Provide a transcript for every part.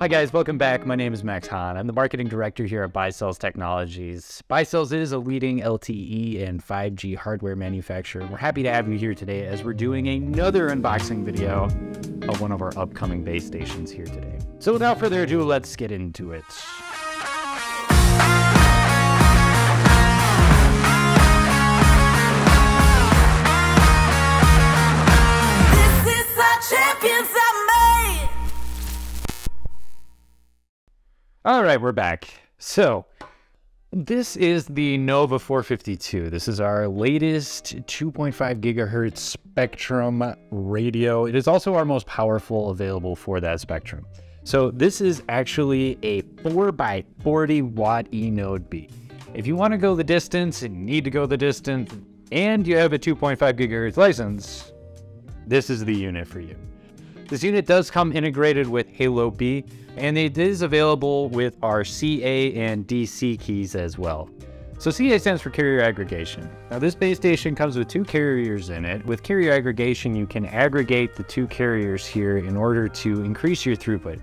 Hi guys, welcome back. My name is Max Hahn. I'm the marketing director here at Baicells Technologies. Baicells is a leading LTE and 5G hardware manufacturer. We're happy to have you here today as we're doing another unboxing video of one of our upcoming base stations here today. So without further ado, let's get into it. All right, we're back. So, this is the Nova 452. This is our latest 2.5 gigahertz spectrum radio. It is also our most powerful available for that spectrum. So, this is actually a 4x40 watt eNodeB. If you want to go the distance and need to go the distance, and you have a 2.5 gigahertz license, this is the unit for you. This unit does come integrated with HaloB, and it is available with our CA and DC keys as well. So CA stands for carrier aggregation. Now this base station comes with two carriers in it. With carrier aggregation, you can aggregate the two carriers here in order to increase your throughput.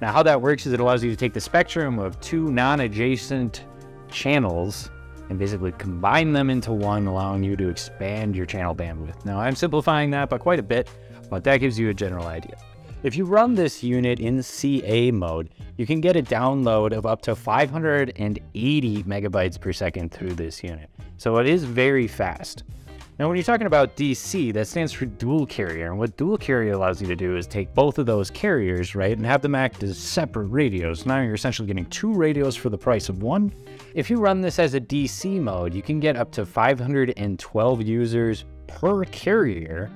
Now how that works is it allows you to take the spectrum of two non-adjacent channels and basically combine them into one, allowing you to expand your channel bandwidth. Now I'm simplifying that by quite a bit, but that gives you a general idea. If you run this unit in CA mode, you can get a download of up to 580 megabytes per second through this unit. So it is very fast. Now, when you're talking about DC, that stands for dual carrier. And what dual carrier allows you to do is take both of those carriers, right, and have them act as separate radios. Now you're essentially getting two radios for the price of one. If you run this as a DC mode, you can get up to 512 users per carrier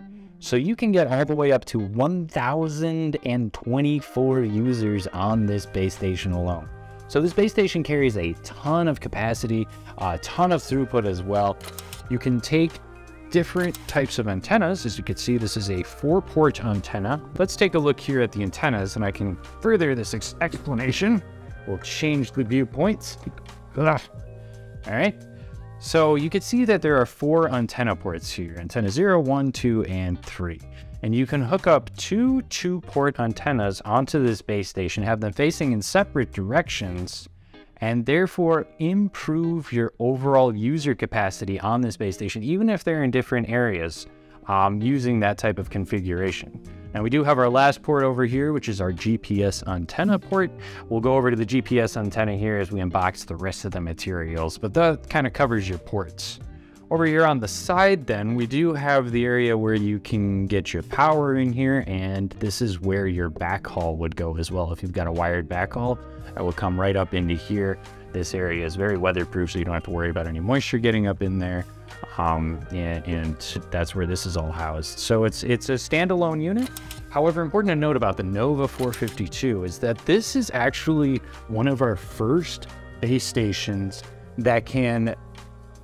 so you can get all the way up to 1,024 users on this base station alone. So this base station carries a ton of capacity, a ton of throughput as well. You can take different types of antennas. As you can see, this is a four port antenna. Let's take a look here at the antennas and I can further this ex explanation. We'll change the viewpoints. All right. So you can see that there are four antenna ports here, antenna 0, 1, 2, and 3. And you can hook up two two-port antennas onto this base station, have them facing in separate directions, and therefore improve your overall user capacity on this base station, even if they're in different areas um, using that type of configuration. Now we do have our last port over here, which is our GPS antenna port. We'll go over to the GPS antenna here as we unbox the rest of the materials, but that kind of covers your ports. Over here on the side then, we do have the area where you can get your power in here, and this is where your backhaul would go as well. If you've got a wired backhaul, that will come right up into here. This area is very weatherproof, so you don't have to worry about any moisture getting up in there um, and, and, that's where this is all housed. So it's it's a standalone unit. However, important to note about the Nova 452 is that this is actually one of our first base stations that can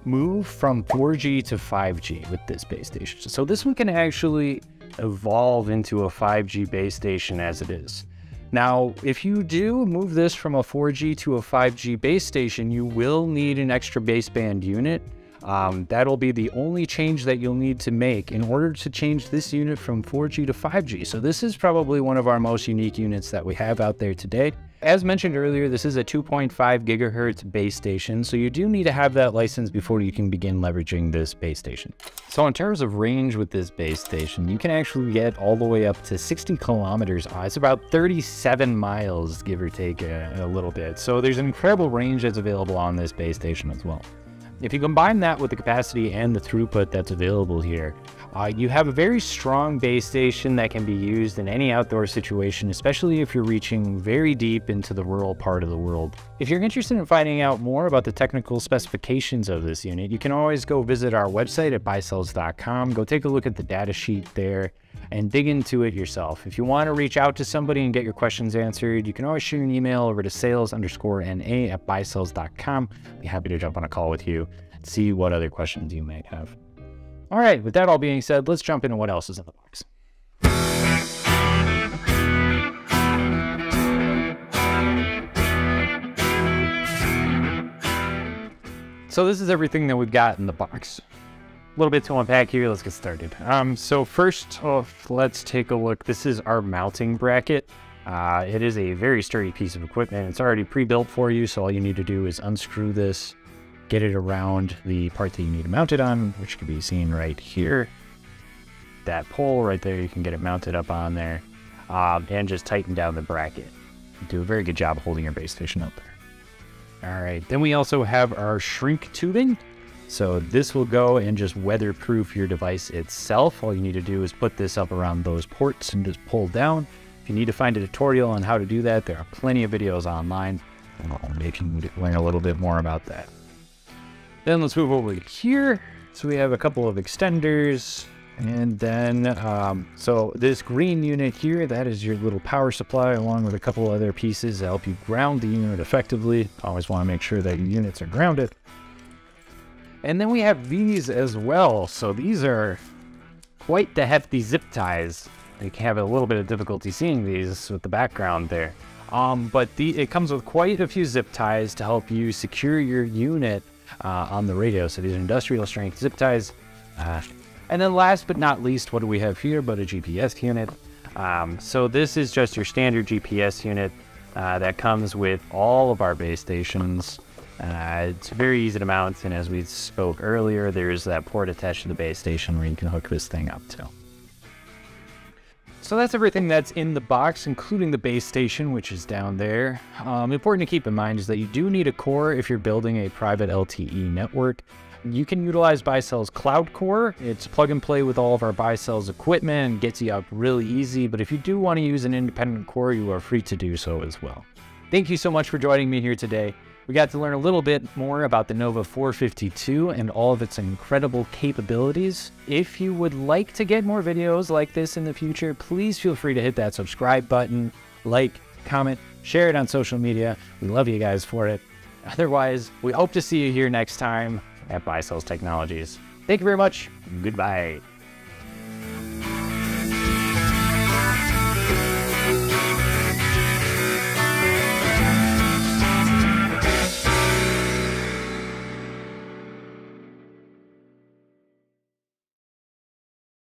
move from 4G to 5G with this base station. So this one can actually evolve into a 5G base station as it is. Now, if you do move this from a 4G to a 5G base station, you will need an extra baseband unit um, that'll be the only change that you'll need to make in order to change this unit from 4G to 5G. So this is probably one of our most unique units that we have out there today. As mentioned earlier, this is a 2.5 gigahertz base station, so you do need to have that license before you can begin leveraging this base station. So in terms of range with this base station, you can actually get all the way up to 60 kilometers. Uh, it's about 37 miles, give or take a, a little bit. So there's an incredible range that's available on this base station as well. If you combine that with the capacity and the throughput that's available here, uh, you have a very strong base station that can be used in any outdoor situation, especially if you're reaching very deep into the rural part of the world. If you're interested in finding out more about the technical specifications of this unit, you can always go visit our website at baicells.com, go take a look at the data sheet there, and dig into it yourself. If you want to reach out to somebody and get your questions answered, you can always shoot an email over to sales underscore NA at baicells.com. Be happy to jump on a call with you see what other questions you may have. All right, with that all being said, let's jump into what else is in the box. So this is everything that we've got in the box A little bit to unpack here. Let's get started. Um, so first off, let's take a look. This is our mounting bracket. Uh, it is a very sturdy piece of equipment. It's already pre-built for you, so all you need to do is unscrew this, get it around the part that you need to mount it on, which can be seen right here. That pole right there, you can get it mounted up on there, um, and just tighten down the bracket. Do a very good job holding your base station up there. All right, then we also have our shrink tubing. So this will go and just weatherproof your device itself. All you need to do is put this up around those ports and just pull down. If you need to find a tutorial on how to do that, there are plenty of videos online. Maybe you can learn a little bit more about that. Then let's move over here. So we have a couple of extenders. And then, um, so this green unit here, that is your little power supply along with a couple other pieces to help you ground the unit effectively. Always want to make sure that your units are grounded. And then we have these as well. So these are quite the hefty zip ties. You can have a little bit of difficulty seeing these with the background there. Um, but the, it comes with quite a few zip ties to help you secure your unit uh, on the radio. So these are industrial strength zip ties. Uh, and then last but not least, what do we have here but a GPS unit? Um, so this is just your standard GPS unit uh, that comes with all of our base stations. Uh, it's very easy to mount, and as we spoke earlier, there's that port attached to the base station where you can hook this thing up to. So that's everything that's in the box, including the base station, which is down there. Um, important to keep in mind is that you do need a core if you're building a private LTE network. You can utilize Baicells Cloud Core. It's plug and play with all of our Baicells equipment and gets you up really easy, but if you do want to use an independent core, you are free to do so as well. Thank you so much for joining me here today. We got to learn a little bit more about the Nova 452 and all of its incredible capabilities. If you would like to get more videos like this in the future, please feel free to hit that subscribe button, like, comment, share it on social media. We love you guys for it. Otherwise, we hope to see you here next time at Buy Baicells Technologies. Thank you very much. Goodbye.